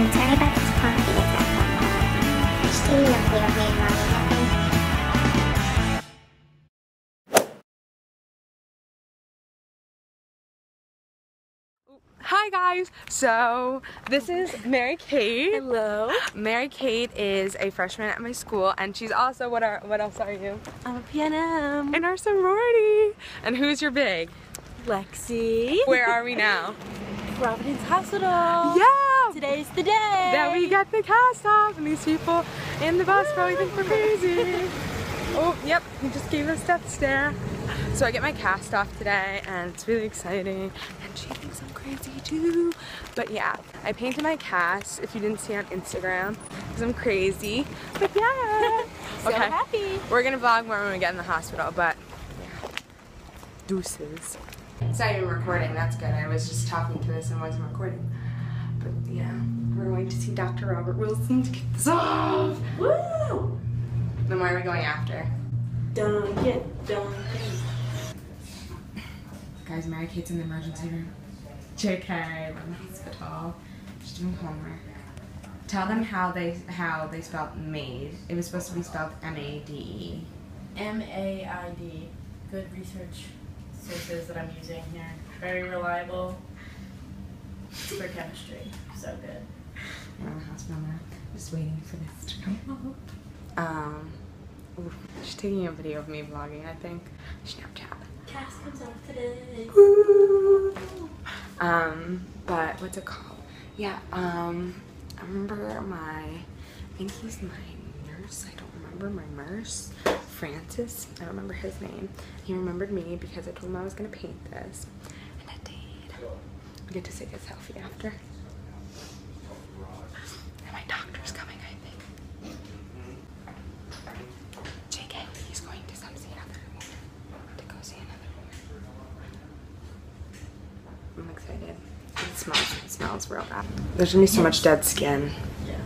I'm sorry about this quality of that. Just give me a clear way around Hi guys! So this is Mary Kate. Hello. Mary Kate is a freshman at my school and she's also what are what else are you? I'm a PNM. In our sorority. And who's your big? Lexi. Where are we now? Providence Hospital. Yeah! Today's the day. That we get the cast off and these people in the bus probably think we're crazy. Oh, yep, he just gave us death stare. So I get my cast off today and it's really exciting and she thinks I'm crazy too. But yeah, I painted my cast if you didn't see on Instagram because I'm crazy. But yeah. So happy. We're gonna vlog more when we get in the hospital, but yeah. Deuces. It's not even recording, that's good. I was just talking to this and wasn't recording. But yeah, we're going to see Dr. Robert Wilson to get this off. Woo! Then where are we going after? Don't get, don't Guys, Mary Kate's in the emergency room. JK, we're in the hospital. She's doing homework. Tell them how they how they spelled made. It was supposed to be spelled M-A-D-E. M-A-I-D. Good research sources that I'm using here. Very reliable for chemistry. So good. We're in the hospital now. Just waiting for this to come up. Um, ooh, she's taking a video of me vlogging, I think. Snapchat. Cast comes off today. Woo! Um, but what's it called? Yeah, um, I remember my, I think he's my nurse. I don't remember my nurse. Francis, I don't remember his name. He remembered me because I told him I was gonna paint this. And I did. We get to take a selfie after. And my doctor's coming, I think. JK, he's going to come see another woman. To go see another woman. I'm excited. It smells, it smells real bad. There's gonna be so much dead skin. Yeah.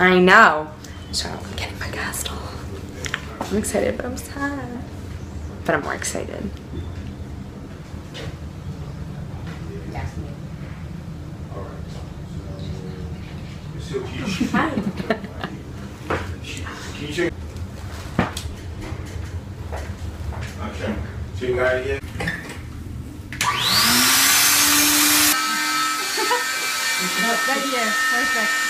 I know. So I'm getting my cast off. I'm excited, but I'm sad. But I'm more excited. Okay. So you? Right here. Perfect.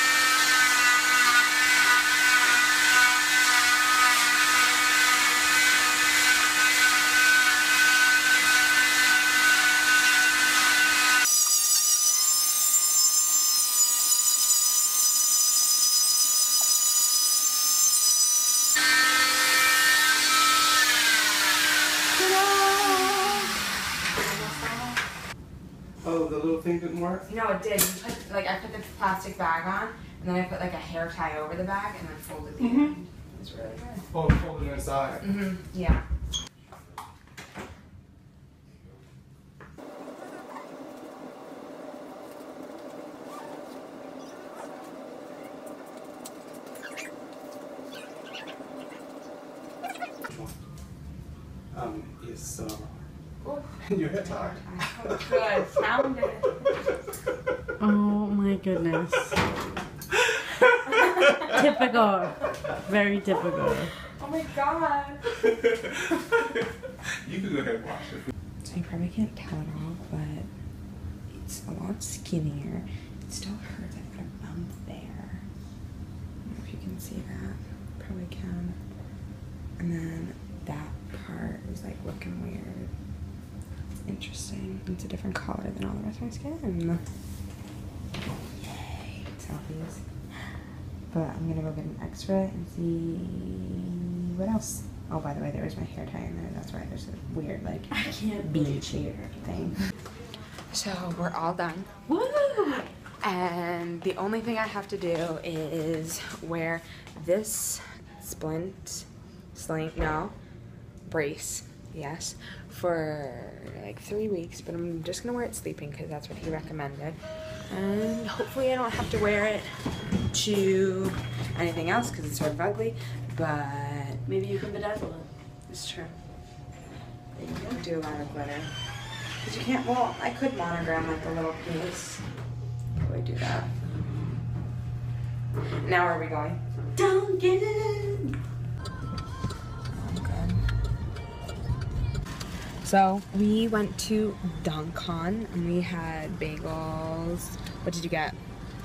Oh, the little thing didn't work? No, it did. You put, like I put the plastic bag on, and then I put like a hair tie over the bag, and then folded the end. It was really good. Oh, fold it inside. Mm-hmm. Yeah. Um, it's, uh, Ooh. your head tired. Good. Sounded. Oh my goodness. typical. Very typical. Oh my god. you can go ahead and wash it. So you probably can't tell it all, but it's a lot skinnier. It still hurts. I've got a bump there. I don't know if you can see that. Probably can. And then that part is like looking weird. It's interesting. It's a different color than all the rest of my skin. Yay. Selfies. But I'm gonna go get an x-ray and see what else. Oh, by the way, there was my hair tie in there. That's why there's a weird like I can't bean shape thing. So we're all done. Woo! And the only thing I have to do is wear this splint, sling, no, brace, yes, for like three weeks. But I'm just gonna wear it sleeping because that's what he recommended. And hopefully I don't have to wear it to anything else because it's sort of ugly. But Maybe you can bedazzle it. it's true. You can do a lot of glitter. Because you can't, well, I could monogram like a little piece. Totally do that. Now where are we going? Dunkin'. So we went to Dunkin' and we had bagels. What did you get?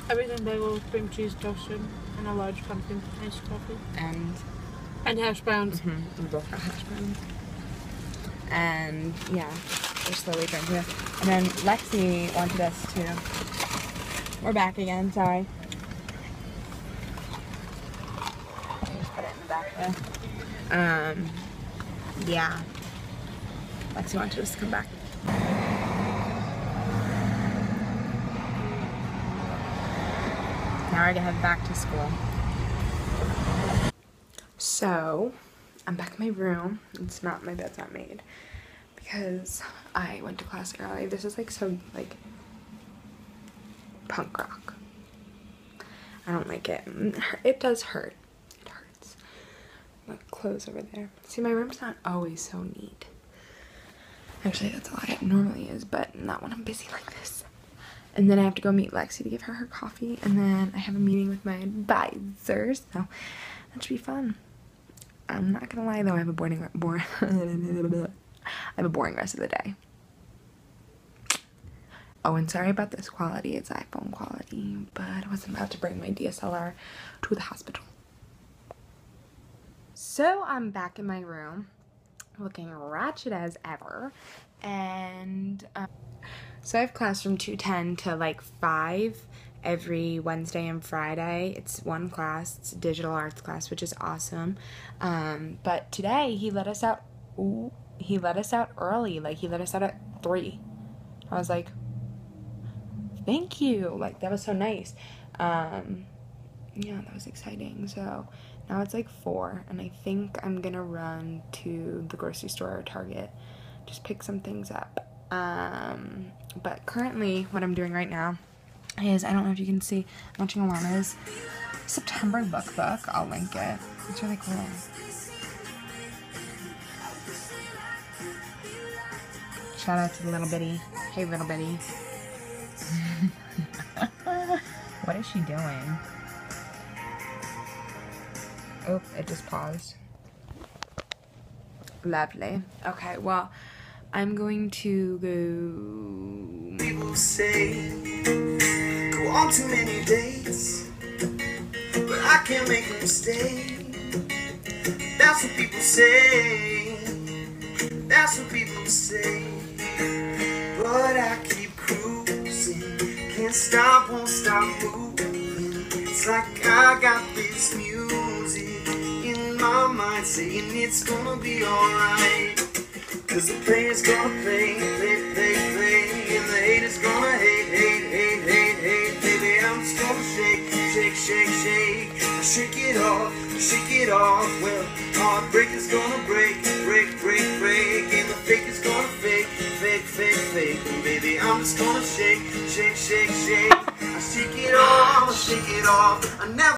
Everything bagel, cream cheese toasted, and a large pumpkin iced coffee. And And hash browns. mhm, we both got hash browns. And yeah, we're slowly drinking it. And then Lexi wanted us to. We're back again. Sorry. Just put it in the back there. Um, yeah. Lexi wanted us to come back. Now we're gonna head back to school. So, I'm back in my room. It's not, my bed's not made. Because I went to class early. This is like so, like, punk rock. I don't like it. It does hurt. It hurts. My clothes over there. See, my room's not always so neat. Actually, that's a lie. It normally is, but not when I'm busy like this. And then I have to go meet Lexi to give her her coffee. And then I have a meeting with my advisors. So that should be fun. I'm not gonna lie though, I have a boring, boring I have a boring rest of the day. Oh, and sorry about this quality. It's iPhone quality, but I wasn't about to bring my DSLR to the hospital. So I'm back in my room, looking ratchet as ever, and um, so I have class from 2:10 to like 5 every Wednesday and Friday. It's one class, it's a digital arts class, which is awesome. Um, but today he let us out. Ooh, he let us out early. Like he let us out at three. I was like, thank you. Like that was so nice. Um, yeah, that was exciting. So now it's like four, and I think I'm gonna run to the grocery store or Target, just pick some things up. Um, but currently, what I'm doing right now is I don't know if you can see, I'm watching Alana's September lookbook. I'll link it. It's really cool. Shout out to the Little Bitty. Hey, Little Bitty. what is she doing? Oh, it just paused. Lovely. Okay, well, I'm going to go. People say go on too many dates, but I can't make them stay. That's what people say. That's what people say. But I keep cruising, can't stop, won't stop moving. It's like I got this music in my mind saying it's gonna be alright. Cause the player's gonna play, play, play, play. And the haters gonna hate, hate, hate, hate, hate. Baby, I'm just gonna shake, shake, shake, shake. Shake it off, shake it off. Well, heartbreak is gonna break, break, break, break. And the fake is gonna fake, fake, fake, fake. And baby, I'm just gonna shake, shake, shake, shake. Shake it off, shake it off. I never